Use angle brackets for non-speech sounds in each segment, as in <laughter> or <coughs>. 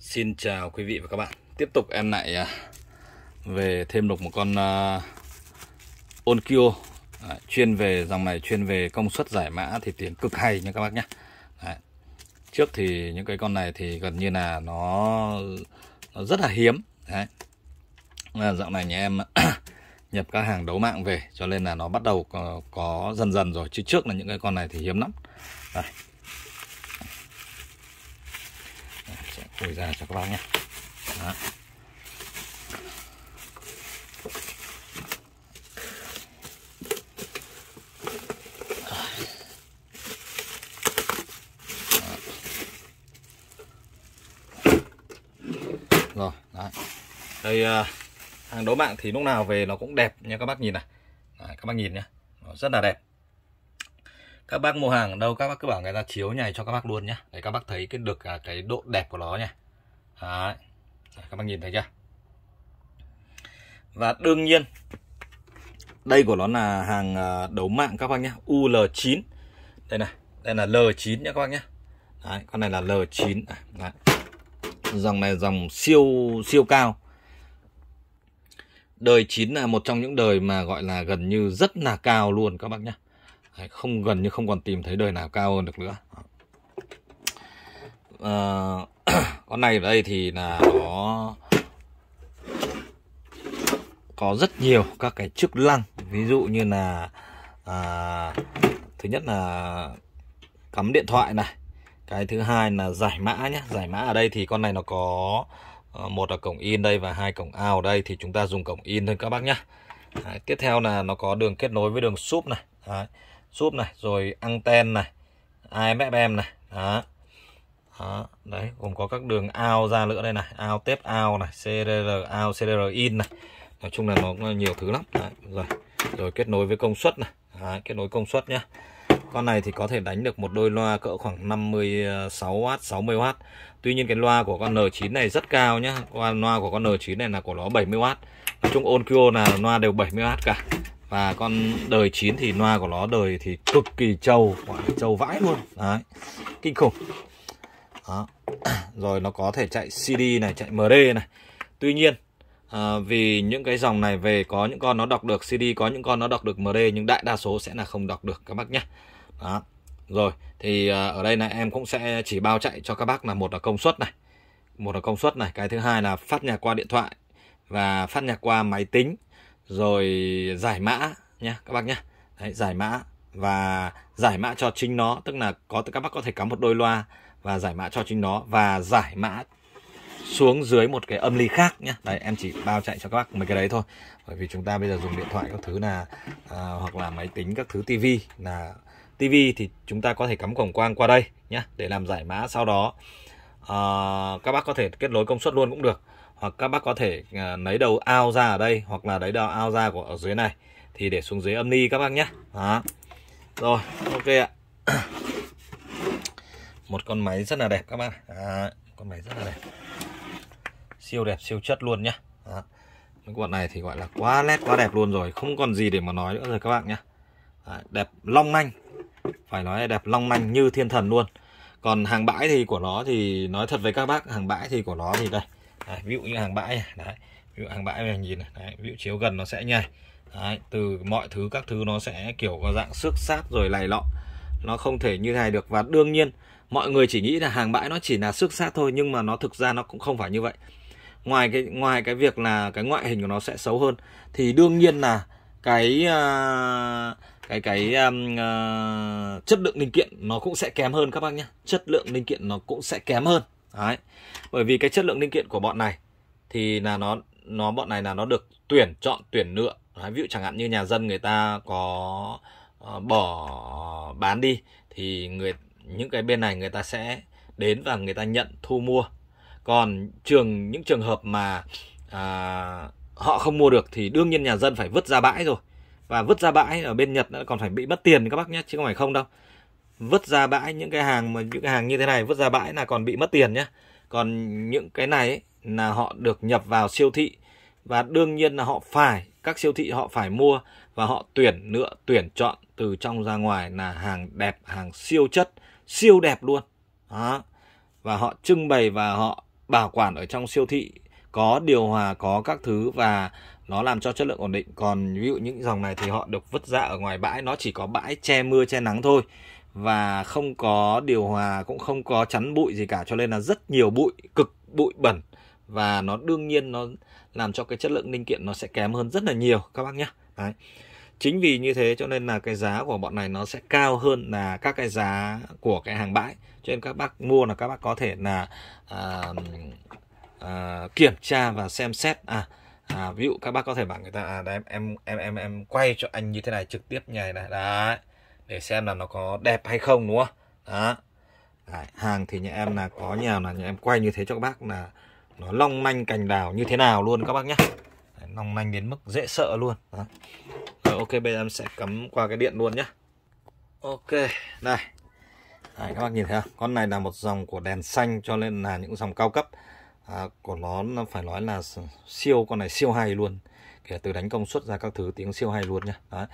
Xin chào quý vị và các bạn Tiếp tục em lại à, về thêm được một con uh, Onkyo à, Chuyên về dòng này chuyên về công suất giải mã thì tiếng cực hay nha các bác nhé Đấy. Trước thì những cái con này thì gần như là nó, nó rất là hiếm Đấy. Dạo này nhà em <coughs> nhập các hàng đấu mạng về cho nên là nó bắt đầu có, có dần dần rồi chứ trước là những cái con này thì hiếm lắm Đây. Sẽ ra cho các bác nhé. Đó. rồi đấy. đây à, hàng đấu mạng thì lúc nào về nó cũng đẹp nha các bác nhìn này. Đấy, các bác nhìn nhé nó rất là đẹp các bác mua hàng ở đâu các bác cứ bảo người ta chiếu nhảy cho các bác luôn nhé để các bác thấy cái được à, cái độ đẹp của nó nha đấy. các bác nhìn thấy chưa? Và đương nhiên đây của nó là hàng à, đấu mạng các bác nhé UL9 đây này đây là L9 nhé các bác nhé đấy, con này là L9 đấy. dòng này dòng siêu siêu cao. Đời 9 là một trong những đời mà gọi là gần như rất là cao luôn các bác nhé Đấy, không gần như không còn tìm thấy đời nào cao hơn được nữa. À, <clears throat> con này ở đây thì là nó có rất nhiều các cái chức năng. Ví dụ như là à, thứ nhất là cắm điện thoại này. Cái thứ hai là giải mã nhé giải mã ở đây thì con này nó có ờ, một là cổng in đây và hai cổng out đây thì chúng ta dùng cổng in thôi các bác nhé Đấy, tiếp theo là nó có đường kết nối với đường súp này. Đấy súp này rồi anten này AMFM này đó. đó đấy gồm có các đường ao ra nữa đây này ao tép ao này CDR ao CDR in này. Nói chung là nó nhiều thứ lắm. Đấy, rồi rồi kết nối với công suất này. Đấy, kết nối công suất nhá. Con này thì có thể đánh được một đôi loa cỡ khoảng 56W 60W Tuy nhiên cái loa của con N9 này rất cao nhá. Con loa của con N9 này là của nó 70W Nói chung Onkyo là loa đều 70W cả và con đời 9 thì noa của nó đời thì cực kỳ trâu quả trâu vãi luôn. Đấy kinh khủng. Đó. <clears throat> rồi nó có thể chạy CD này chạy MD này. Tuy nhiên à, vì những cái dòng này về có những con nó đọc được CD có những con nó đọc được MD nhưng đại đa số sẽ là không đọc được các bác nhé đó. Rồi thì à, ở đây là em cũng sẽ chỉ bao chạy cho các bác là một là công suất này. Một là công suất này. Cái thứ hai là phát nhạc qua điện thoại và phát nhạc qua máy tính rồi giải mã nha các bác nhé Đấy, giải mã và giải mã cho chính nó tức là có các bác có thể cắm một đôi loa và giải mã cho chính nó và giải mã xuống dưới một cái âm ly khác nhé đấy em chỉ bao chạy cho các bác mấy cái đấy thôi. Bởi vì chúng ta bây giờ dùng điện thoại các thứ là à, hoặc là máy tính các thứ tivi là tivi thì chúng ta có thể cắm cổng quang qua đây nhé để làm giải mã sau đó. À, các bác có thể kết nối công suất luôn cũng được hoặc các bác có thể à, lấy đầu ao ra ở đây hoặc là lấy đầu ao ra của ở dưới này. Thì để xuống dưới âm ni các bác nhé. Đó. Rồi ok ạ. <clears throat> Một con máy rất là đẹp các bác à, con máy rất là đẹp. Siêu đẹp siêu chất luôn nhá đó. cái này thì gọi là quá nét quá đẹp luôn rồi. Không còn gì để mà nói nữa rồi các bạn nhé. Đẹp long lanh phải nói là đẹp long lanh như thiên thần luôn. Còn hàng bãi thì của nó thì nói thật với các bác hàng bãi thì của nó thì đây đấy, ví dụ như hàng bãi này đấy ví dụ hàng bãi này nhìn này đấy, ví dụ chiếu gần nó sẽ nhảy. Đấy, từ mọi thứ các thứ nó sẽ kiểu có dạng xước sát rồi lầy lọ. Nó không thể như này được và đương nhiên mọi người chỉ nghĩ là hàng bãi nó chỉ là xước sát thôi nhưng mà nó thực ra nó cũng không phải như vậy. Ngoài cái ngoài cái việc là cái ngoại hình của nó sẽ xấu hơn thì đương nhiên là cái uh, cái cái um, uh, chất lượng linh kiện nó cũng sẽ kém hơn các bác nhé chất lượng linh kiện nó cũng sẽ kém hơn đấy. Bởi vì cái chất lượng linh kiện của bọn này thì là nó nó bọn này là nó được tuyển chọn tuyển lựa. Đấy, ví dụ chẳng hạn như nhà dân người ta có uh, bỏ bán đi thì người những cái bên này người ta sẽ đến và người ta nhận thu mua. Còn trường những trường hợp mà à, họ không mua được thì đương nhiên nhà dân phải vứt ra bãi rồi. Và vứt ra bãi ở bên Nhật còn phải bị mất tiền các bác nhé chứ không phải không đâu vứt ra bãi những cái hàng mà những cái hàng như thế này vứt ra bãi là còn bị mất tiền nhé còn những cái này ấy, là họ được nhập vào siêu thị và đương nhiên là họ phải các siêu thị họ phải mua và họ tuyển lựa tuyển chọn từ trong ra ngoài là hàng đẹp hàng siêu chất siêu đẹp luôn. Đó. Và họ trưng bày và họ bảo quản ở trong siêu thị có điều hòa có các thứ và nó làm cho chất lượng ổn định. Còn ví dụ những dòng này thì họ được vứt ra ở ngoài bãi nó chỉ có bãi che mưa che nắng thôi và không có điều hòa cũng không có chắn bụi gì cả cho nên là rất nhiều bụi cực bụi bẩn. Và nó đương nhiên nó làm cho cái chất lượng linh kiện nó sẽ kém hơn rất là nhiều các bác nhé. Đấy. chính vì như thế cho nên là cái giá của bọn này nó sẽ cao hơn là các cái giá của cái hàng bãi. Cho nên các bác mua là các bác có thể là à, à, kiểm tra và xem xét. À à, ví dụ các bác có thể bảo người ta à đấy, em em em em quay cho anh như thế này trực tiếp nhảy này. Đấy để xem là nó có đẹp hay không đúng không? Đó. Đấy, hàng thì nhà em là có nhà là nhà em quay như thế cho các bác là nó long manh cành đào như thế nào luôn các bác nhé đấy, long manh đến mức dễ sợ luôn. Đó. Rồi, ok bây giờ em sẽ cắm qua cái điện luôn nhé ok đây Đấy, các bác nhìn thấy không? Con này là một dòng của đèn xanh cho nên là những dòng cao cấp. À, của nó, nó phải nói là siêu con này siêu hay luôn. Kể từ đánh công suất ra các thứ tiếng siêu hay luôn nhá. Đấy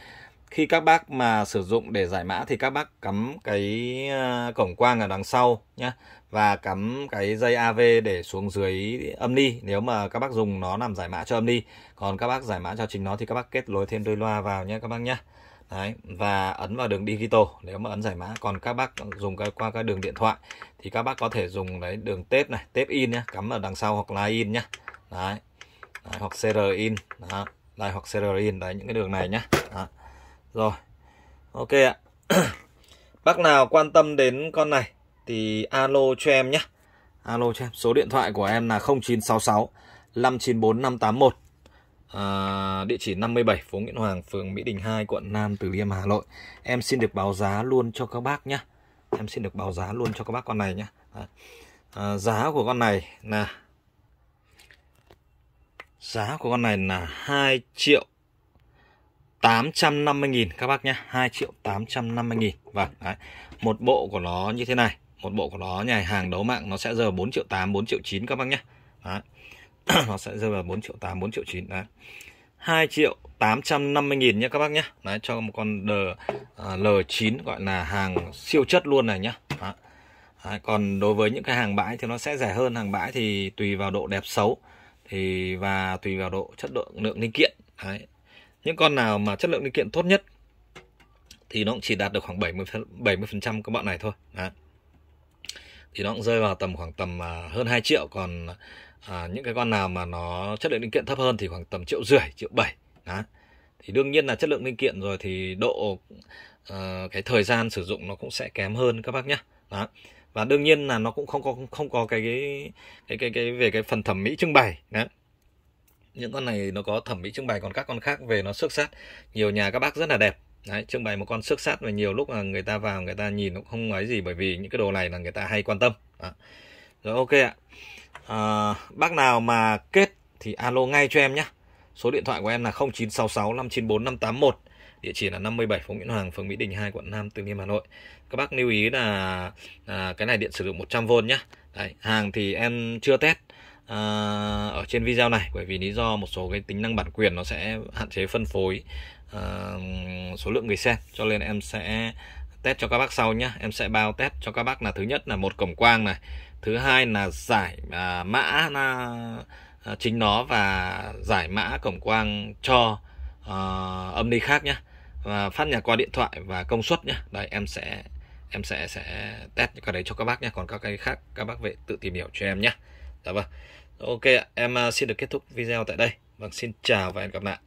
khi các bác mà sử dụng để giải mã thì các bác cắm cái ờ, cổng quang ở đằng sau nhé và cắm cái dây AV để xuống dưới âm ly nếu mà các bác dùng nó làm giải mã cho âm ly còn các bác giải mã cho chính nó thì các bác kết nối thêm đôi loa vào nhé các bác nhé Đấy, và ấn vào đường digital nếu mà ấn giải mã còn các bác dùng cái qua cái đường điện thoại thì các bác có thể dùng đấy đường tép này tép in nhé cắm ở đằng sau hoặc line in nhé đấy. đấy hoặc cr in đó. line hoặc cr in đấy những cái đường này nhé đó rồi ok ạ. <clears throat> Bác nào quan tâm đến con này thì alo cho em nhé. Alo cho em số điện thoại của em là 0966 594 581 à, địa chỉ 57 phố Nguyễn Hoàng phường Mỹ Đình 2 quận Nam Từ Liêm Hà Nội. Em xin được báo giá luôn cho các bác nhé. Em xin được báo giá luôn cho các bác con này nhé. À, giá của con này là giá của con này là 2 triệu 850.000 các bác nhé. 2 triệu 850.000 Vâng đấy. Một bộ của nó như thế này. Một bộ của nó nhà hàng đấu mạng Nó sẽ giờ 4 triệu 8 4 triệu 9 các bác nhé. Đấy. <clears throat> nó sẽ rơi vào 4 triệu 8 4 triệu 9 đấy. 2 triệu 850 nghìn nhé các bác nhé. Đấy cho một con D, uh, L9 gọi là hàng siêu chất luôn này nhé. Đấy. Đấy, còn đối với những cái hàng bãi thì nó sẽ rẻ hơn. Hàng bãi thì tùy vào độ đẹp xấu thì và tùy vào độ chất lượng lượng linh kiện. Đấy những con nào mà chất lượng linh kiện tốt nhất thì nó cũng chỉ đạt được khoảng 70 70% các bạn này thôi. Đấy. thì nó cũng rơi vào tầm khoảng tầm à, hơn 2 triệu còn à, những cái con nào mà nó chất lượng linh kiện thấp hơn thì khoảng tầm triệu rưỡi triệu bảy. Đó thì đương nhiên là chất lượng linh kiện rồi thì độ uh, cái thời gian sử dụng nó cũng sẽ kém hơn các bác nhé đó và đương nhiên là nó cũng không có không có cái cái cái cái, cái về cái phần thẩm mỹ trưng bày. Đó những con này nó có thẩm mỹ trưng bày còn các con khác về nó xước sát. Nhiều nhà các bác rất là đẹp. Đấy, trưng bày một con xước sát và nhiều lúc là người ta vào người ta nhìn nó không nói gì bởi vì những cái đồ này là người ta hay quan tâm. Đó. rồi ok ạ. À, bác nào mà kết thì alo ngay cho em nhé số điện thoại của em là 0966 594 581 địa chỉ là 57 phố Nguyễn Hoàng phường Mỹ Đình 2 quận Nam Từ Liêm Hà Nội. Các bác lưu ý là à, cái này điện sử dụng 100V nhé Đấy, hàng thì em chưa test à, ở trên video này bởi vì lý do một số cái tính năng bản quyền nó sẽ hạn chế phân phối à, số lượng người xem. Cho nên em sẽ test cho các bác sau nhé em sẽ bao test cho các bác là thứ nhất là một cổng quang này thứ hai là giải à, mã à, chính nó và giải mã cổng quang cho à, âm ly khác nhé và phát nhạc qua điện thoại và công suất nhé Đấy em sẽ em sẽ sẽ test cái đấy cho các bác nhé còn các cái khác các bác về tự tìm hiểu cho em nhé dạ vâng. Ok em à, xin được kết thúc video tại đây. Vâng xin chào và hẹn gặp lại.